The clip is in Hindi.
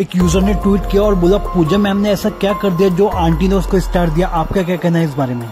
एक यूज़र ने ट्वीट किया और बोला, पूजा मैम ने ऐसा क्या कर दिया जो आंटी ने उसको स्टार दिया? आपका क्या कहना है इस बारे में?